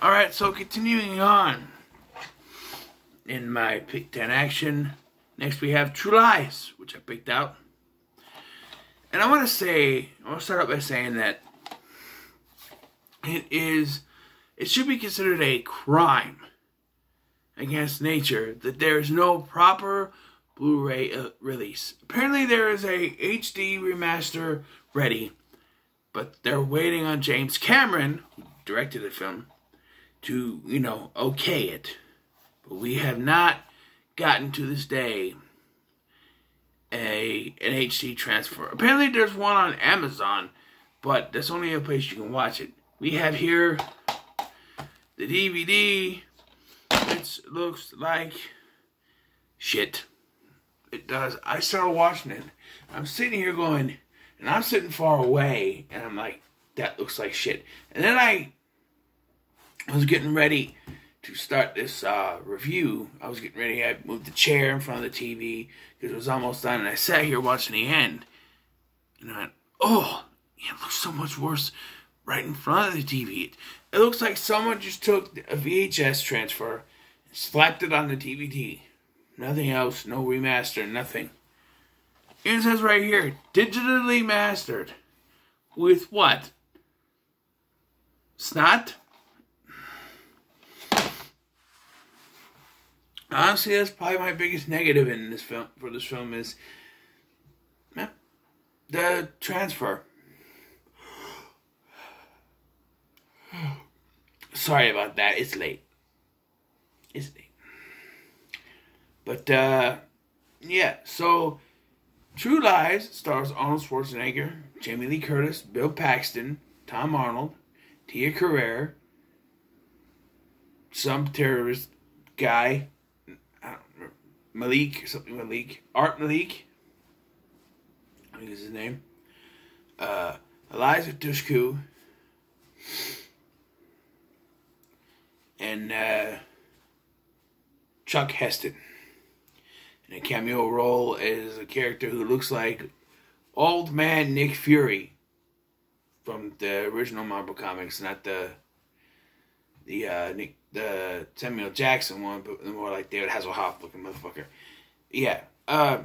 All right, so continuing on in my pick 10 action. Next, we have True Lies, which I picked out. And I want to say, I want to start out by saying that it is, it should be considered a crime against nature that there is no proper Blu-ray uh, release. Apparently, there is a HD remaster ready, but they're waiting on James Cameron, who directed the film, to you know okay it. But we have not gotten to this day a an HD transfer. Apparently, there's one on Amazon, but that's only a place you can watch it. We have here the DVD. It looks like shit. It does. I started watching it. I'm sitting here going, and I'm sitting far away, and I'm like, that looks like shit. And then I was getting ready to start this uh, review. I was getting ready. I moved the chair in front of the TV because it was almost done, and I sat here watching the end. And I went, oh, it looks so much worse right in front of the TV. It, it looks like someone just took a VHS transfer and slapped it on the DVD. Nothing else, no remaster, nothing. It says right here, digitally mastered. With what? Snot? Honestly, that's probably my biggest negative in this film for this film is man, the transfer. Sorry about that. It's late. It's late. But uh yeah, so True Lies stars Arnold Schwarzenegger, Jamie Lee Curtis, Bill Paxton, Tom Arnold, Tia Carrere, some terrorist guy, Malik, something Malik, Art Malik, I think is his name, uh, Eliza Dushku, and uh, Chuck Heston. In a cameo role as a character who looks like Old Man Nick Fury from the original Marvel comics, not the the uh, Nick the Samuel Jackson one, but more like David Hasselhoff looking motherfucker. Yeah. Uh,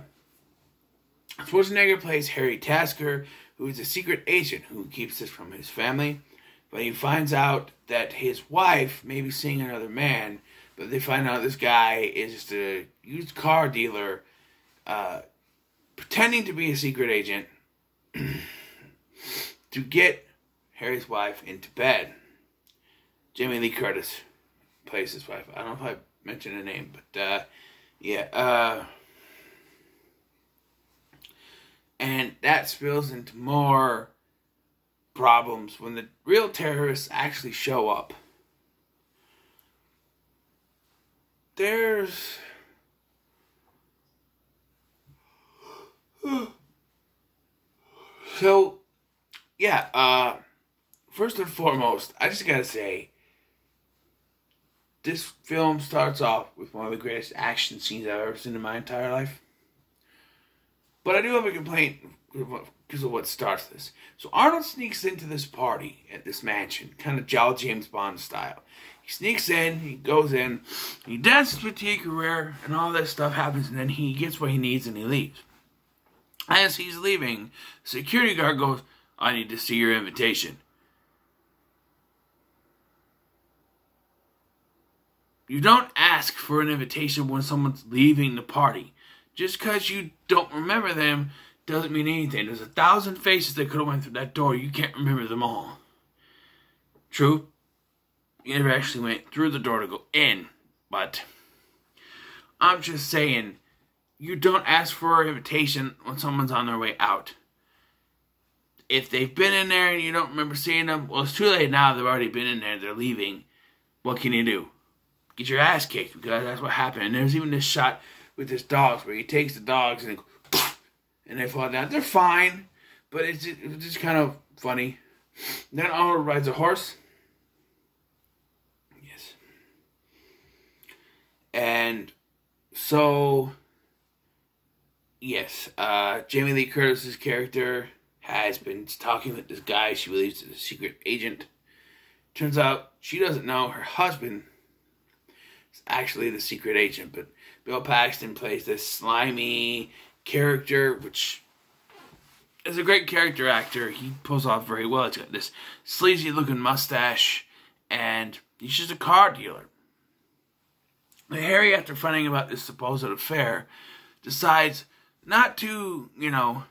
Schwarzenegger plays Harry Tasker, who is a secret agent who keeps this from his family. But he finds out that his wife may be seeing another man, but they find out this guy is just a used car dealer, uh, pretending to be a secret agent to get Harry's wife into bed. Jamie Lee Curtis plays his wife. I don't know if I mentioned her name, but uh, yeah. Uh, and that spills into more problems when the real terrorists actually show up. There's. So, yeah, uh, first and foremost, I just gotta say, this film starts off with one of the greatest action scenes I've ever seen in my entire life. But I do have a complaint because of what starts this. So Arnold sneaks into this party at this mansion, kind of Jolly James Bond style. He sneaks in, he goes in, he dances with Tia Carrere, and all this stuff happens, and then he gets what he needs and he leaves. As he's leaving, security guard goes, I need to see your invitation. You don't ask for an invitation when someone's leaving the party. Just because you don't remember them doesn't mean anything. There's a thousand faces that could have went through that door. You can't remember them all. True, you never actually went through the door to go in, but I'm just saying, you don't ask for an invitation when someone's on their way out. If they've been in there and you don't remember seeing them, well, it's too late now. They've already been in there. They're leaving. What can you do? Get your ass kicked because that's what happened. And there's even this shot with his dogs where he takes the dogs and and they fall down. They're fine, but it's just, it's just kind of funny. Then Arnold rides a horse. Yes. And so, yes, uh, Jamie Lee Curtis's character has been talking with this guy she believes is a secret agent. Turns out she doesn't know her husband is actually the secret agent, but Bill Paxton plays this slimy character, which is a great character actor. He pulls off very well. He's got this sleazy looking mustache, and he's just a car dealer. Harry, after finding about this supposed affair, decides not to, you know,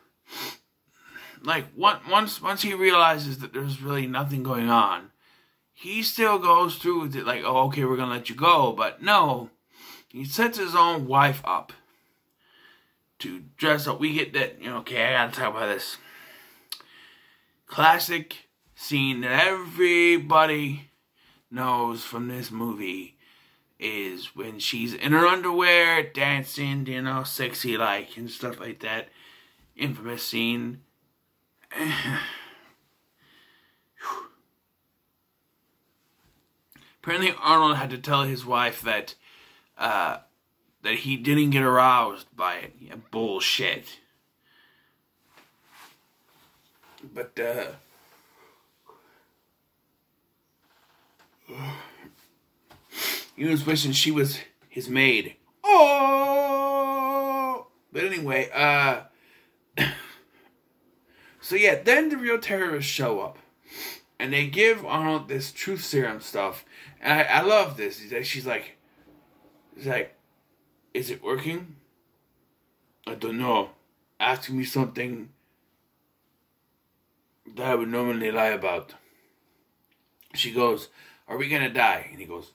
like once once he realizes that there's really nothing going on, he still goes through with it like, oh, okay, we're gonna let you go, but no, he sets his own wife up to dress up. We get that, you know, okay, I gotta talk about this classic scene that everybody knows from this movie is when she's in her underwear dancing, you know, sexy like and stuff like that. Infamous scene. Apparently, Arnold had to tell his wife that uh, that he didn't get aroused by it. Yeah, bullshit. But uh, he was wishing she was his maid. Oh, but anyway, uh, so yeah, then the real terrorists show up, and they give Arnold this truth serum stuff, and I, I love this. She's like, she's like, is it working? I don't know. Ask me something that I would normally lie about. She goes, Are we gonna die? And he goes,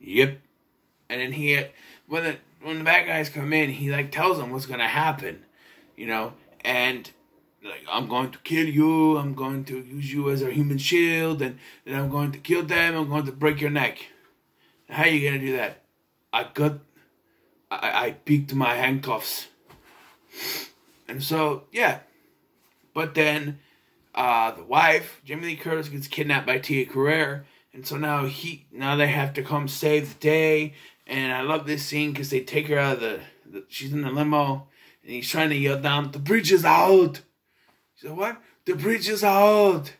Yep. And then he, when the when the bad guys come in, he like tells them what's gonna happen, you know, and like I'm going to kill you, I'm going to use you as a human shield, and then I'm going to kill them, I'm going to break your neck. How are you gonna do that? I got I, I peeked my handcuffs. And so, yeah. But then uh, the wife, Jamie Lee Curtis, gets kidnapped by Tia Carrere. And so now he now they have to come save the day. And I love this scene because they take her out of the, the, she's in the limo and he's trying to yell down, the bridge is out. She said, what? The bridge is out.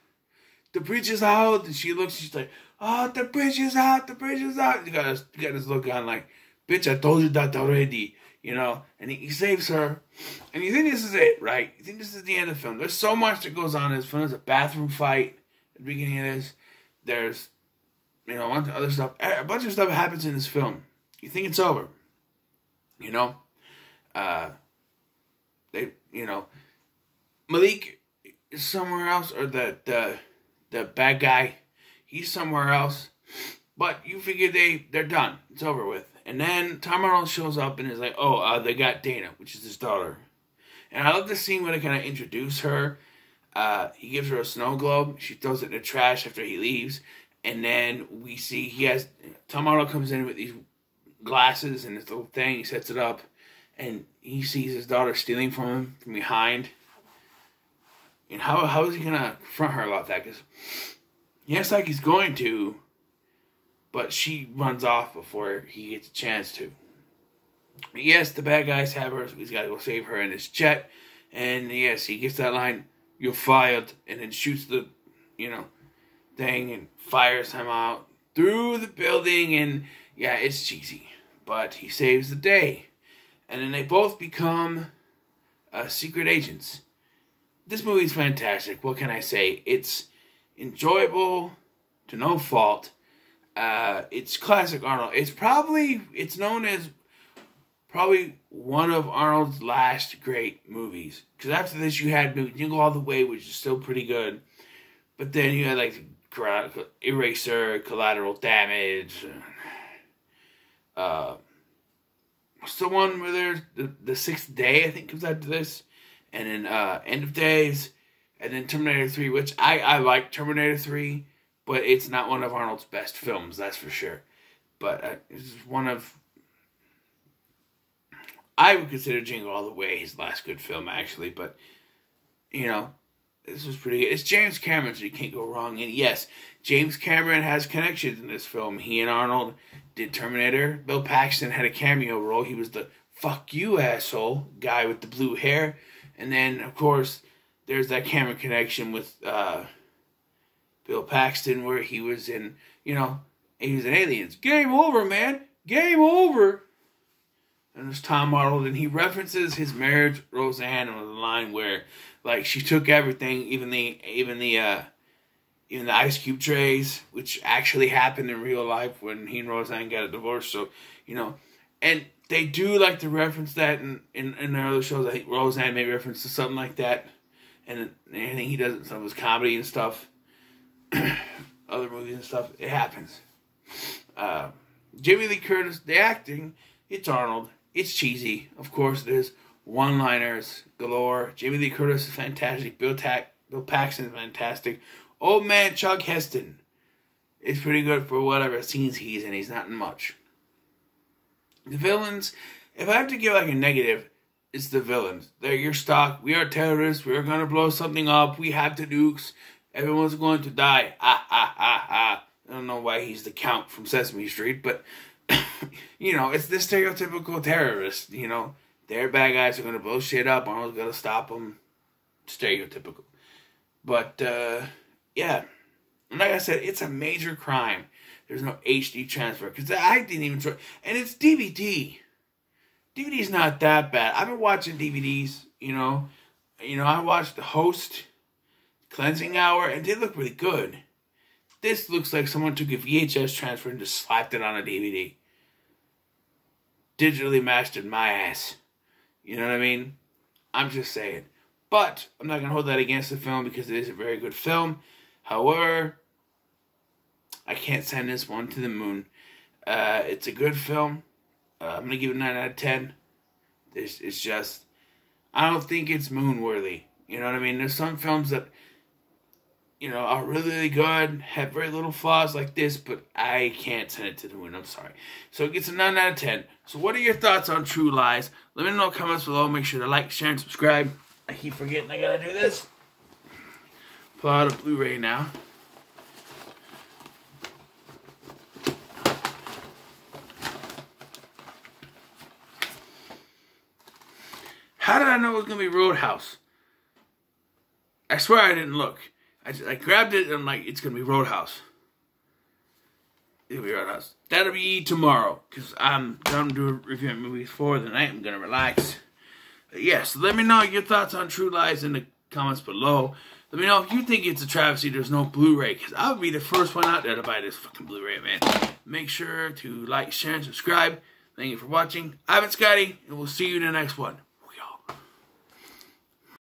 The bridge is out. And she looks, she's like, oh, the bridge is out. The bridge is out. You got this, you got this look on like, bitch, I told you that already, you know, and he, he, saves her. And you think this is it, right? You think this is the end of the film. There's so much that goes on in this film. There's a bathroom fight at the beginning of this. There's, you know, a bunch of other stuff. A bunch of stuff happens in this film. You think it's over, you know? Uh, they, you know, Malik is somewhere else, or the, the, the bad guy, he's somewhere else. But you figure they, they're done. It's over with. And then Tom Arnold shows up and is like, oh, uh, they got Dana, which is his daughter. And I love the scene where they kind of introduce her. Uh, he gives her a snow globe. She throws it in the trash after he leaves. And then we see he has Tom Arnold comes in with these glasses and this little thing. He sets it up, and he sees his daughter stealing from him from behind. And how how is he gonna front her about that? Because yes, like he's going to, but she runs off before he gets a chance to. Yes, the bad guys have her, so he's got to go save her in his jet. And yes, he gets that line, "You're fired," and then shoots the, you know, thing and fires him out through the building. And yeah, it's cheesy, but he saves the day. And then they both become uh, secret agents. This movie's fantastic. What can I say? It's enjoyable to no fault uh, it's classic Arnold. It's probably it's known as probably one of Arnold's last great movies. Because after this, you had Jingle All the Way, which is still pretty good, but then you had like Eraser, Collateral Damage. Uh, what's the one where there's the, the Sixth Day? I think comes after this, and then uh, End of Days, and then Terminator Three, which I I like Terminator Three but it's not one of Arnold's best films, that's for sure. But uh, it's one of I would consider Jingle All the Way his last good film, actually. But you know, this was pretty. good. It's James Cameron, so you can't go wrong. And yes, James Cameron has connections in this film. He and Arnold did Terminator. Bill Paxton had a cameo role. He was the "fuck you asshole" guy with the blue hair. And then, of course, there's that Cameron connection with. Uh, Bill Paxton, where he was in, you know, he was in Aliens. Game over, man. Game over. And there's Tom Arnold, and he references his marriage Roseanne on the line where, like, she took everything, even the, even the, uh, even the ice cube trays, which actually happened in real life when he and Roseanne got a divorce. So, you know, and they do like to reference that in, in, in their other shows. I think Roseanne made reference to something like that. And anything he does in some of his comedy and stuff, other movies and stuff, it happens. Uh, Jamie Lee Curtis, the acting, it's Arnold. It's cheesy. Of course it is. One liners galore. Jimmy Lee Curtis is fantastic. Bill, Tack, Bill Paxton is fantastic. Old man Chuck Heston is pretty good for whatever scenes he's in. He's not in much. The villains, if I have to give like a negative, it's the villains. They're your stock. We are terrorists. We are going to blow something up. We have the nukes. Everyone's going to die. Ah, ah, ah, ah. I don't know why he's the Count from Sesame Street, but, you know, it's the stereotypical terrorist, you know. Their bad guys are going to blow shit up. Arnold's going to stop them. Stereotypical. But, uh, yeah. And like I said, it's a major crime. There's no HD transfer because I didn't even try. And it's DVD. DVD's not that bad. I've been watching DVDs. You know, you know, I watched the Host, Cleansing Hour, and they look really good. This looks like someone took a VHS transfer and just slapped it on a DVD. Digitally mastered my ass. You know what I mean? I'm just saying. But I'm not gonna hold that against the film because it is a very good film. However, I can't send this one to the moon. Uh, it's a good film. Uh, I'm gonna give it nine out of ten. It's, it's just, I don't think it's moon worthy. You know what I mean? There's some films that, you know, are really, really good, have very little flaws like this, but I can't send it to the moon. I'm sorry. So it gets a nine out of ten. So what are your thoughts on True Lies? Let me know in the comments below. Make sure to like, share, and subscribe. I keep forgetting I gotta do this. Pull out a Blu-ray now. How did I know it was gonna be Roadhouse? I swear I didn't look. I, just, I grabbed it and I'm like, it's gonna be Roadhouse. It'll be Roadhouse. That'll be tomorrow because I'm done doing reviewing movies for the night. I'm gonna relax. But yes, let me know your thoughts on True Lies in the comments below. Let me know if you think it's a travesty there's no Blu-ray, because I would be the first one out there to buy this fucking Blu-ray, man. Make sure to like, share, and subscribe. Thank you for watching. I've been Scotty, and we'll see you in the next one.